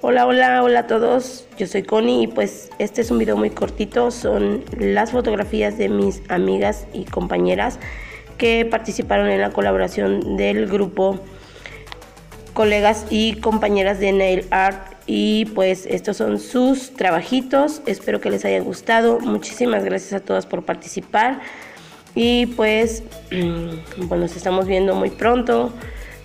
Hola, hola, hola a todos. Yo soy Connie y pues este es un video muy cortito. Son las fotografías de mis amigas y compañeras que participaron en la colaboración del grupo colegas y compañeras de Nail Art y pues estos son sus trabajitos. Espero que les haya gustado. Muchísimas gracias a todas por participar. Y pues, bueno, nos estamos viendo muy pronto.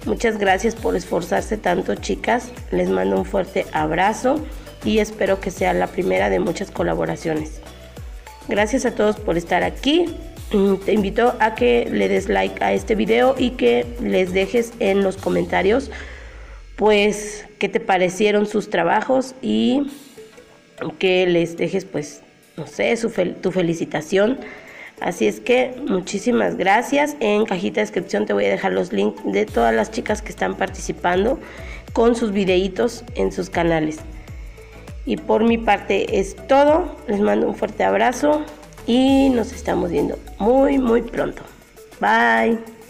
Muchas gracias por esforzarse tanto, chicas. Les mando un fuerte abrazo y espero que sea la primera de muchas colaboraciones. Gracias a todos por estar aquí. Te invito a que le des like a este video y que les dejes en los comentarios pues qué te parecieron sus trabajos y que les dejes pues no sé, tu felicitación Así es que muchísimas gracias. En cajita de descripción te voy a dejar los links de todas las chicas que están participando con sus videitos en sus canales. Y por mi parte es todo. Les mando un fuerte abrazo y nos estamos viendo muy muy pronto. Bye.